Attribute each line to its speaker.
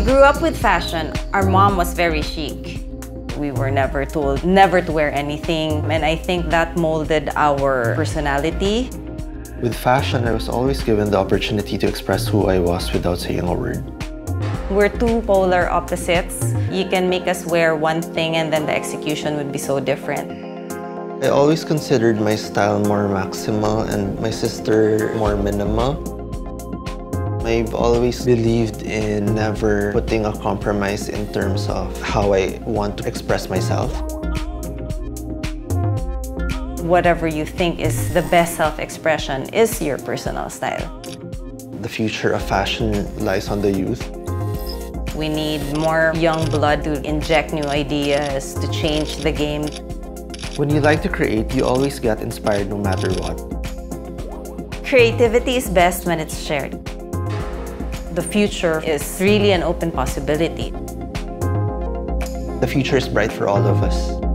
Speaker 1: grew up with fashion. Our mom was very chic. We were never told never to wear anything, and I think that molded our personality.
Speaker 2: With fashion, I was always given the opportunity to express who I was without saying a word.
Speaker 1: We're two polar opposites. You can make us wear one thing and then the execution would be so different.
Speaker 2: I always considered my style more maximal and my sister more minima. I've always believed in never putting a compromise in terms of how I want to express myself.
Speaker 1: Whatever you think is the best self-expression is your personal style.
Speaker 2: The future of fashion lies on the youth.
Speaker 1: We need more young blood to inject new ideas, to change the game.
Speaker 2: When you like to create, you always get inspired no matter what.
Speaker 1: Creativity is best when it's shared. The future is really an open possibility.
Speaker 2: The future is bright for all of us.